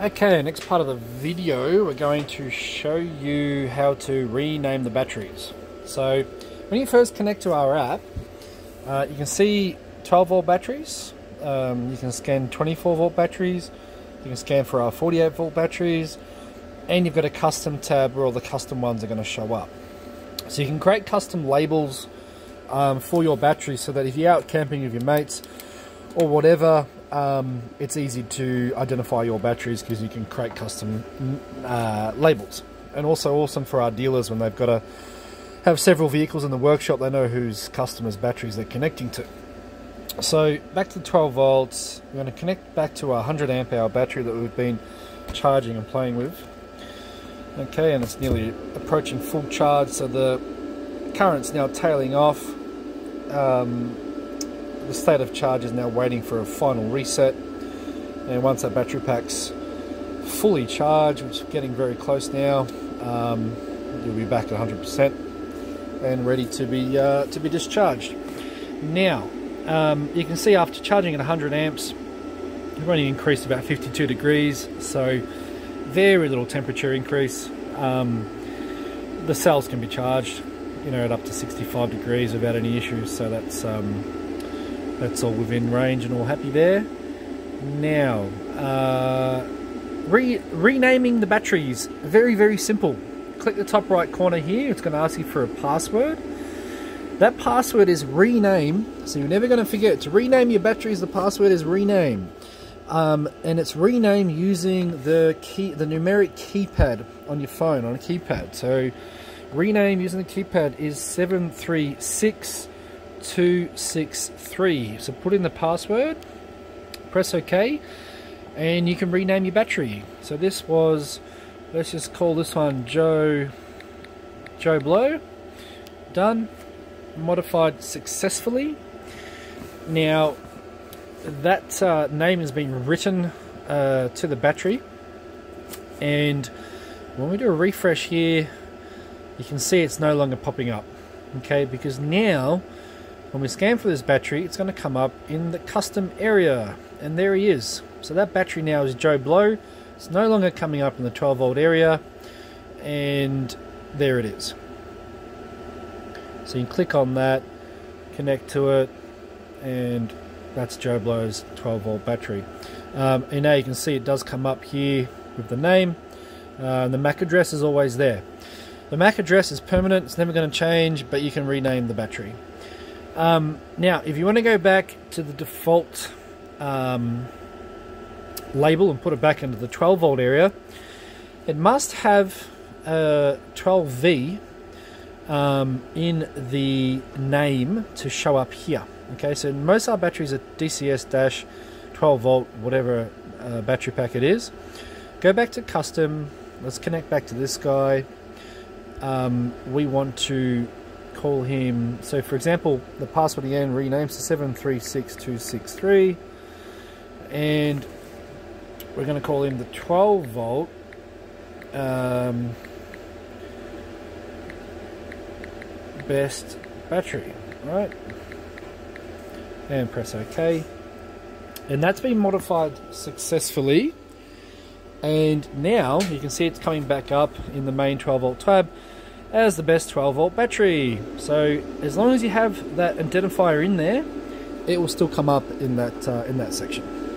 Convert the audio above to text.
Okay, next part of the video, we're going to show you how to rename the batteries. So, when you first connect to our app, uh, you can see 12 volt batteries, um, you can scan 24 volt batteries, you can scan for our 48 volt batteries, and you've got a custom tab where all the custom ones are going to show up. So you can create custom labels um, for your batteries so that if you're out camping with your mates or whatever, um, it's easy to identify your batteries because you can create custom uh, labels. And also awesome for our dealers when they've got to have several vehicles in the workshop, they know whose customers' batteries they're connecting to. So back to the 12 volts, we're going to connect back to our 100 amp hour battery that we've been charging and playing with. Okay, and it's nearly approaching full charge, so the current's now tailing off. Um, the state of charge is now waiting for a final reset. And once that battery pack's fully charged which is getting very close now um, you'll be back at 100% and ready to be uh, to be discharged. Now um, you can see after charging at 100 amps we've only increased about 52 degrees. So very little temperature increase. Um, the cells can be charged you know at up to 65 degrees without any issues. So that's um, that's all within range and all happy there. Now, uh, re renaming the batteries, very, very simple. Click the top right corner here, it's going to ask you for a password. That password is rename, so you're never going to forget. To rename your batteries, the password is rename. Um, and it's rename using the key, the numeric keypad on your phone, on a keypad. So rename using the keypad is 736 263. So put in the password, press OK, and you can rename your battery. So this was, let's just call this one Joe, Joe Blow. Done. Modified successfully. Now, that uh, name has been written uh, to the battery. And when we do a refresh here, you can see it's no longer popping up. Okay, because now when we scan for this battery, it's going to come up in the custom area. And there he is. So that battery now is Joe Blow. It's no longer coming up in the 12 volt area. And there it is. So you can click on that, connect to it, and that's Joe Blow's 12 volt battery. Um, and now you can see it does come up here with the name. Uh, the MAC address is always there. The MAC address is permanent, it's never going to change, but you can rename the battery. Um, now, if you want to go back to the default um, label and put it back into the 12 volt area, it must have a 12V um, in the name to show up here. Okay, so most our batteries are DCS 12 volt, whatever uh, battery pack it is. Go back to custom. Let's connect back to this guy. Um, we want to call him, so for example, the password again renames to 736263 and we're going to call him the 12 volt um, best battery, right? And press OK. And that's been modified successfully. And now you can see it's coming back up in the main 12 volt tab as the best 12 volt battery. So as long as you have that identifier in there, it will still come up in that uh, in that section.